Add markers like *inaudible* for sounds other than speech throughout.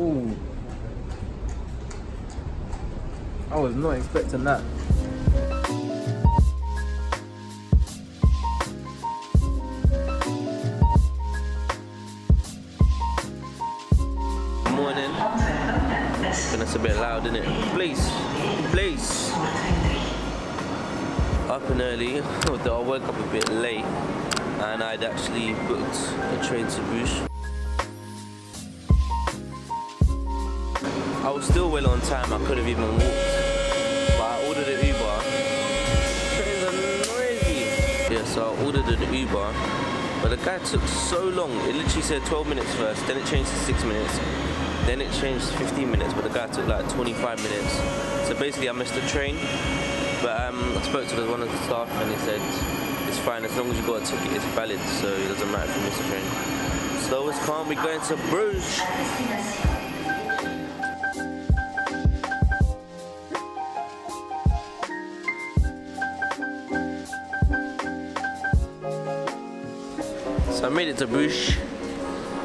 Ooh. I was not expecting that. Morning. And it's a bit loud, isn't it? Please, please. Up and early, although I woke up a bit late and I'd actually booked a train to Bruges. I was still well on time, I could have even walked. But I ordered an Uber. Noisy. Yeah, so I ordered an Uber. But the guy took so long. It literally said 12 minutes first, then it changed to 6 minutes. Then it changed to 15 minutes, but the guy took like 25 minutes. So basically I missed the train. But um, I spoke to the one of the staff and he said it's fine as long as you got a ticket, it's valid, so it doesn't matter if you miss the train. Slow as calm, we're going to Bruges. So I made it to Bruges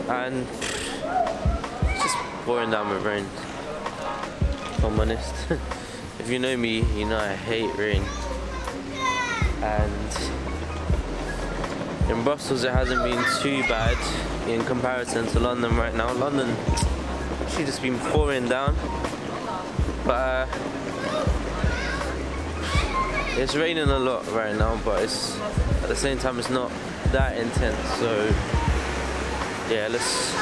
and it's just pouring down with rain. If I'm honest. *laughs* if you know me, you know I hate rain. And in Brussels it hasn't been too bad in comparison to London right now. London actually just been pouring down. But uh, it's raining a lot right now, but it's at the same time it's not that intense. So yeah, let's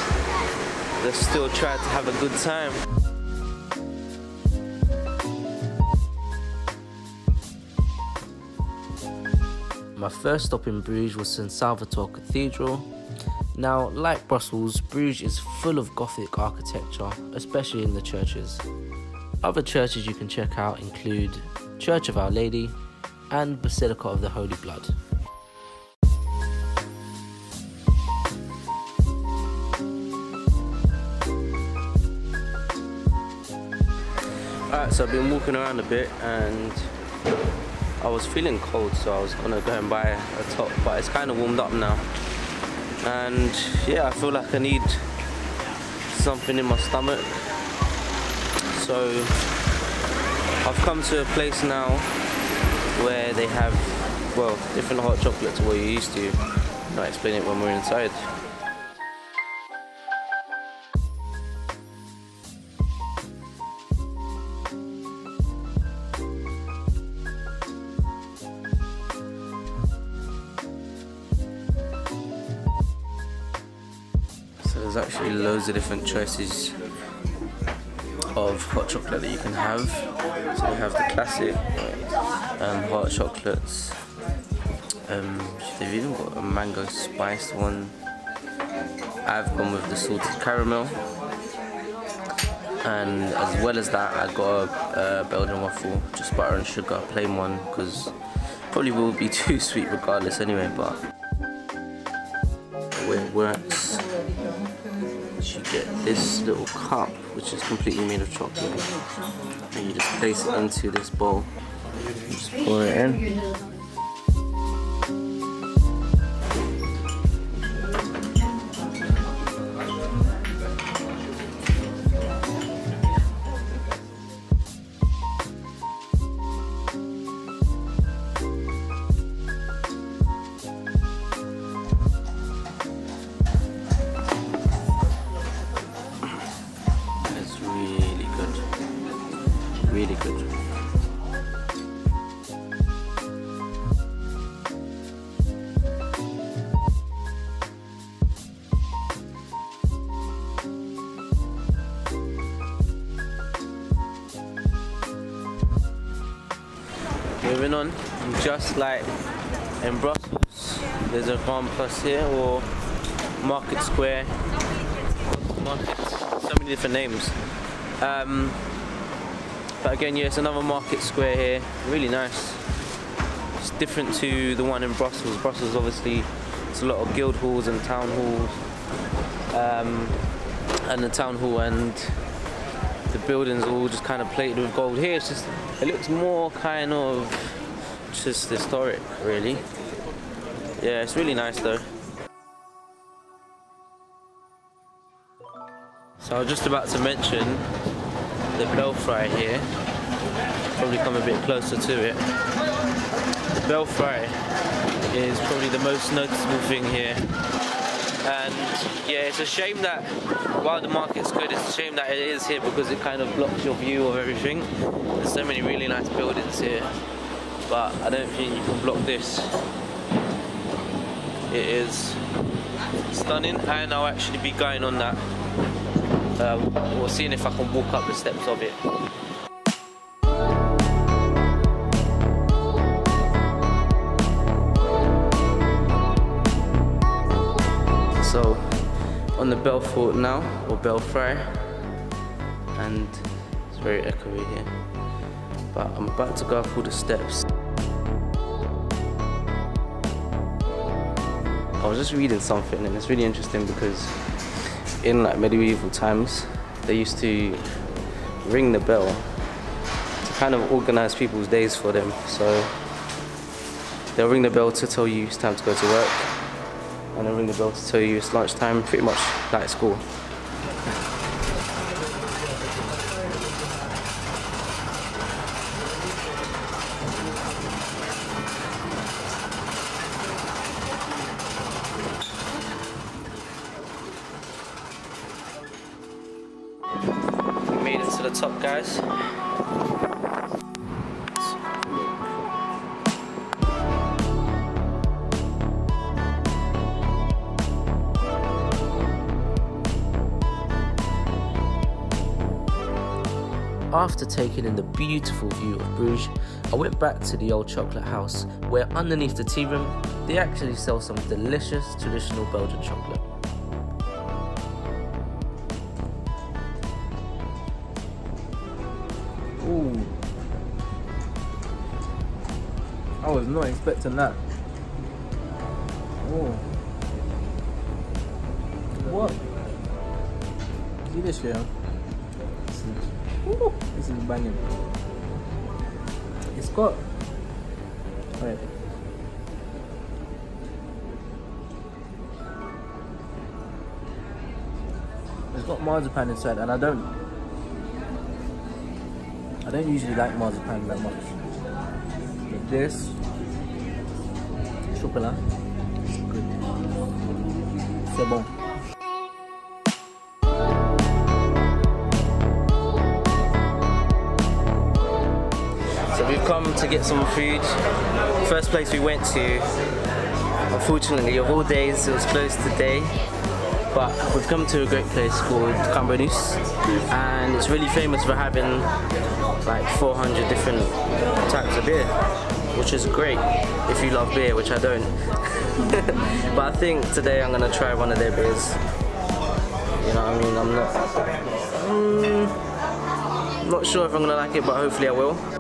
let's still try to have a good time. My first stop in Bruges was St Salvator Cathedral. Now, like Brussels, Bruges is full of Gothic architecture, especially in the churches. Other churches you can check out include Church of Our Lady and Basilica of the Holy Blood. Alright, so I've been walking around a bit and I was feeling cold so I was gonna go and buy a top but it's kind of warmed up now and yeah I feel like I need something in my stomach so I've come to a place now where they have well different hot chocolate to what you're used to. I'll explain it when we're inside. So there's actually loads of different choices of hot chocolate that you can have. So we have the classic um, hot chocolates. Um, they've even got a mango spiced one. I've gone with the salted caramel. And as well as that, I got a, a Belgian waffle, just butter and sugar, plain one, because probably will be *laughs* too sweet regardless anyway. But way it works you get this little cup which is completely made of chocolate and you just place it into this bowl. Just pour it in On, just like in Brussels, there's a Grand Place here or Market Square. Market, so many different names. Um, but again, yeah, it's another market square here. Really nice. It's different to the one in Brussels. Brussels, obviously, it's a lot of guild halls and town halls. Um, and the town hall and the buildings all just kind of plated with gold. Here, it's just it looks more kind of just historic, really. Yeah, it's really nice though. So I was just about to mention the Belfry here. Probably come a bit closer to it. The Belfry is probably the most noticeable thing here. And yeah, it's a shame that while the market's good, it's a shame that it is here because it kind of blocks your view of everything. There's so many really nice buildings here, but I don't think you can block this. It is stunning, and I'll actually be going on that um, or seeing if I can walk up the steps of it. On the Belfort now, or Belfry, and it's very echoey here. But I'm about to go up all the steps. I was just reading something and it's really interesting because in like medieval times, they used to ring the bell to kind of organize people's days for them. So they'll ring the bell to tell you it's time to go to work, and they'll ring the bell to tell you it's lunchtime, pretty much like school. We made it to the top, guys. After taking in the beautiful view of Bruges, I went back to the old chocolate house where underneath the tea room they actually sell some delicious traditional Belgian chocolate. Ooh. I was not expecting that. Oh. What? See this here? This is, banging. It's got. Wait. It's got marzipan inside, and I don't I don't usually like marzipan that much. But this chocolate is good. C'est bon. We've come to get some food. First place we went to, unfortunately of all days it was closed today. But we've come to a great place called Cambrinus and it's really famous for having like 400 different types of beer which is great if you love beer which I don't. *laughs* But I think today I'm gonna try one of their beers. You know what I mean? I'm not um, not sure if I'm gonna like it but hopefully I will